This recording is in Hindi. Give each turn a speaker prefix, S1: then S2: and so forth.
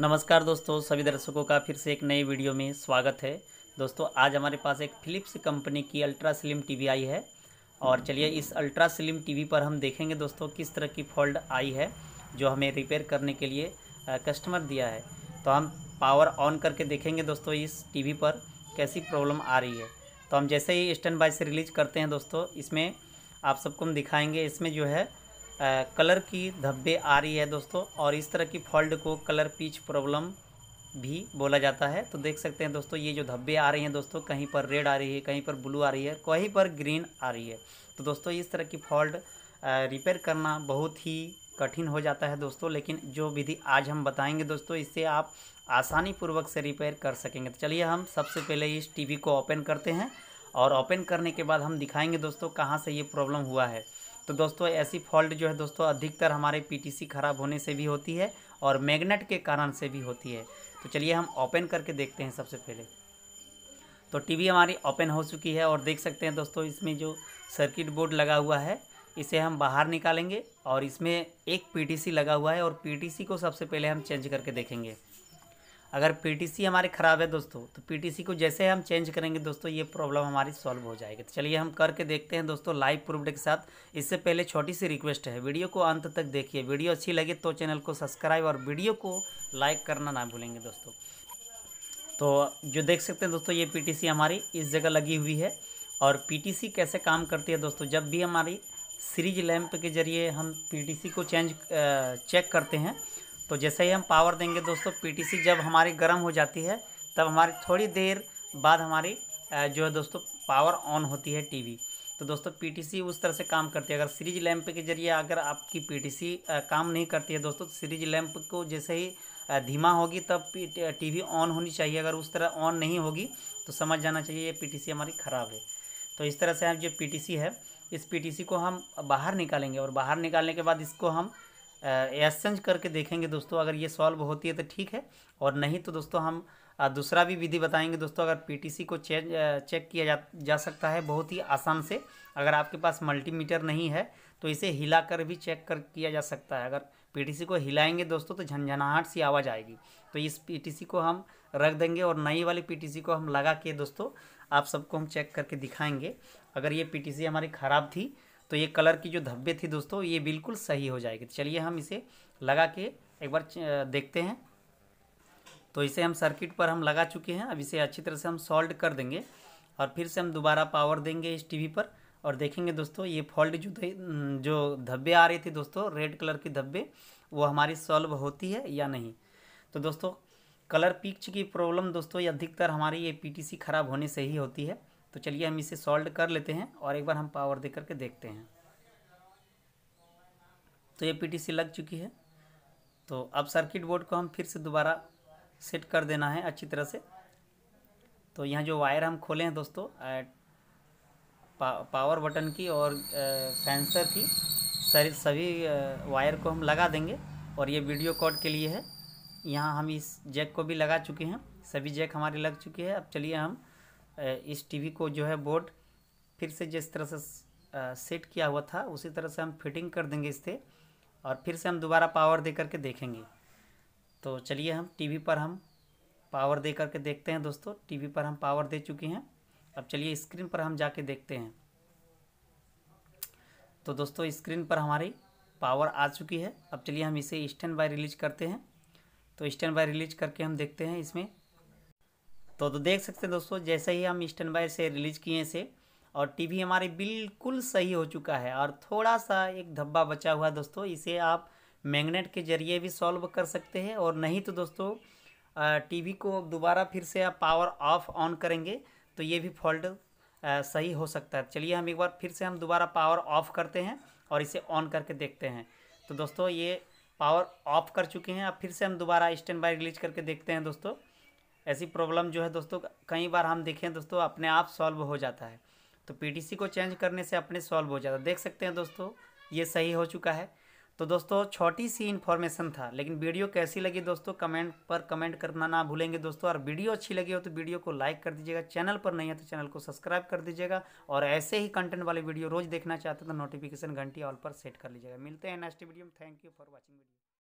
S1: नमस्कार दोस्तों, सभी दर्शकों का फिर से एक नई वीडियो में स्वागत है। दोस्तों, आज हमारे पास एक फिलिप्स कंपनी की अल्ट्रा स्लिम टीवी आई है। और चलिए, इस अल्ट्रा स्लिम टीवी पर हम देखेंगे दोस्तों, किस तरह की फॉल्ट आई है, जो हमें रिपेयर करने के लिए कस्टमर दिया है। तो हम पावर ऑन करके देखेंगे दोस्तों इस टीवी पर, कैसी प्रॉब्लम आ रही है। तो हम जैसे ही स्टैंड बाय से रिलीज़ करते हैं दोस्तों, इसमें आप सबको हम दिखाएँगे, इसमें जो है कलर की धब्बे आ रही है दोस्तों, और इस तरह की फॉल्ट को कलर पीच प्रॉब्लम भी बोला जाता है। तो देख सकते हैं दोस्तों, ये जो धब्बे आ रही हैं दोस्तों, कहीं पर रेड आ रही है, कहीं पर ब्लू आ रही है, कहीं पर ग्रीन आ रही है। तो दोस्तों, इस तरह की फॉल्ट रिपेयर करना बहुत ही कठिन हो जाता है दोस्तों, लेकिन जो विधि आज हम बताएँगे दोस्तों इससे आप आसानी पूर्वक से रिपेयर कर सकेंगे। तो चलिए, हम सबसे पहले इस टीवी को ओपन करते हैं, और ओपन करने के बाद हम दिखाएँगे दोस्तों, कहाँ से ये प्रॉब्लम हुआ है। तो दोस्तों, ऐसी फॉल्ट जो है दोस्तों, अधिकतर हमारे पीटीसी ख़राब होने से भी होती है और मैग्नेट के कारण से भी होती है। तो चलिए हम ओपन करके देखते हैं सबसे पहले। तो टीवी हमारी ओपन हो चुकी है और देख सकते हैं दोस्तों, इसमें जो सर्किट बोर्ड लगा हुआ है, इसे हम बाहर निकालेंगे और इसमें एक पीटीसी लगा हुआ है और पीटीसी को सबसे पहले हम चेंज करके देखेंगे। अगर पीटीसी हमारे ख़राब है दोस्तों तो पीटीसी को जैसे हम चेंज करेंगे दोस्तों, ये प्रॉब्लम हमारी सॉल्व हो जाएगी। तो चलिए हम करके देखते हैं दोस्तों लाइव प्रूफ के साथ। इससे पहले छोटी सी रिक्वेस्ट है, वीडियो को अंत तक देखिए। वीडियो अच्छी लगे तो चैनल को सब्सक्राइब और वीडियो को लाइक करना ना भूलेंगे दोस्तों। तो जो देख सकते हैं दोस्तों, ये पीटीसी हमारी इस जगह लगी हुई है और पीटीसी कैसे काम करती है दोस्तों, जब भी हमारी सीरीज़ लैम्प के ज़रिए हम पीटीसी को चेंज चेक करते हैं तो जैसे ही हम पावर देंगे दोस्तों पीटीसी जब हमारी गर्म हो जाती है, तब हमारी थोड़ी देर बाद हमारी जो है दोस्तों पावर ऑन होती है टीवी तो दोस्तों पीटीसी उस तरह से काम करती है। अगर सीरीज़ लैंप के ज़रिए अगर आपकी पीटीसी काम नहीं करती है दोस्तों सीरीज़ लैंप को जैसे ही धीमा होगी, तब टीवी ऑन होनी चाहिए। अगर उस तरह ऑन नहीं होगी तो समझ जाना चाहिए ये पीटीसी हमारी ख़राब है। तो इस तरह से हम जो पीटीसी है, इस पीटीसी को हम बाहर निकालेंगे और बाहर निकालने के बाद इसको हम एक्सचेंज करके देखेंगे दोस्तों, अगर ये सॉल्व होती है तो ठीक है, और नहीं तो दोस्तों हम दूसरा भी विधि बताएँगे दोस्तों, अगर पीटीसी को चेक चेक किया जा जा सकता है बहुत ही आसान से, अगर आपके पास मल्टीमीटर नहीं है तो इसे हिला कर भी चेक कर, किया जा सकता है। अगर पीटीसी को हिलाएँगे दोस्तों तो झंझनाहट सी आवाज़ आएगी। तो इस पीटीसी को हम रख देंगे, और नई वाली पीटीसी को हम लगा के दोस्तों, आप सबको हम चेक करके दिखाएँगे। अगर ये पीटीसी हमारी ख़राब थी तो ये कलर की जो धब्बे थी दोस्तों, ये बिल्कुल सही हो जाएगी। तो चलिए हम इसे लगा के एक बार देखते हैं। तो इसे हम सर्किट पर हम लगा चुके हैं। अब इसे अच्छी तरह से हम सॉल्व कर देंगे और फिर से हम दोबारा पावर देंगे इस टीवी पर और देखेंगे दोस्तों, ये फॉल्ट जो जो धब्बे आ रही थी दोस्तों, रेड कलर की धब्बे, वो हमारी सॉल्व होती है या नहीं? तो दोस्तों, कलर पिक्च की प्रॉब्लम दोस्तों, ये अधिकतर हमारी ये पीटीसी ख़राब होने से ही होती है। तो चलिए हम इसे सॉल्व कर लेते हैं और एक बार हम पावर दे करके देखते हैं। तो ये पीटीसी लग चुकी है। तो अब सर्किट बोर्ड को हम फिर से दोबारा सेट कर देना है अच्छी तरह से। तो यहाँ जो वायर हम खोले हैं दोस्तों पा, पावर बटन की और सेंसर की सारी सभी वायर को हम लगा देंगे और ये वीडियो कॉड के लिए है। यहाँ हम इस जैक को भी लगा चुके हैं। सभी जैक हमारी लग चुकी है। अब चलिए हम इस टीवी को जो है बोर्ड फिर से जिस तरह से सेट किया हुआ था, उसी तरह से हम फिटिंग कर देंगे इससे और फिर से हम दोबारा पावर दे करके देखेंगे। तो चलिए हम टीवी पर हम पावर दे करके देखते हैं दोस्तों। टीवी पर हम पावर दे चुके हैं। अब चलिए स्क्रीन पर हम जाके देखते हैं। तो दोस्तों स्क्रीन पर हमारी पावर आ चुकी है। अब चलिए हम इसे स्टैंड बाय रिलीज़ करते हैं। तो स्टैंड बाय रिलीज़ करके हम देखते हैं इसमें तो तो देख सकते हैं दोस्तों, जैसे ही हम स्टैंड बाय से रिलीज़ किए इसे, और टीवी हमारी बिल्कुल सही हो चुका है, और थोड़ा सा एक धब्बा बचा हुआ दोस्तों, इसे आप मैग्नेट के ज़रिए भी सॉल्व कर सकते हैं, और नहीं तो दोस्तों टीवी को दोबारा फिर से आप पावर ऑफ़ ऑन करेंगे तो ये भी फॉल्ट सही हो सकता है। चलिए हम एक बार फिर से हम दोबारा पावर ऑफ़ करते हैं, और इसे ऑन करके देखते हैं। तो दोस्तों, ये पावर ऑफ़ कर चुके हैं, अब फिर से हम दोबारा स्टैंड बाय रिलीज़ करके देखते हैं दोस्तों। ऐसी प्रॉब्लम जो है दोस्तों, कई बार हम देखें दोस्तों, अपने आप सॉल्व हो जाता है। तो पीटीसी को चेंज करने से अपने सॉल्व हो जाता है। देख सकते हैं दोस्तों, ये सही हो चुका है। तो दोस्तों, छोटी सी इन्फॉर्मेशन था, लेकिन वीडियो कैसी लगी दोस्तों कमेंट पर कमेंट करना ना भूलेंगे दोस्तों। और वीडियो अच्छी लगी हो तो वीडियो को लाइक कर दीजिएगा। चैनल पर नहीं है तो चैनल को सब्सक्राइब कर दीजिएगा। और ऐसे ही कंटेंट वाले वीडियो रोज़ देखना चाहते हैं तो नोटिफिकेशन घंटी ऑल पर सेट कर लीजिएगा। मिलते हैं नेक्स्ट वीडियो में। Thank you for watching video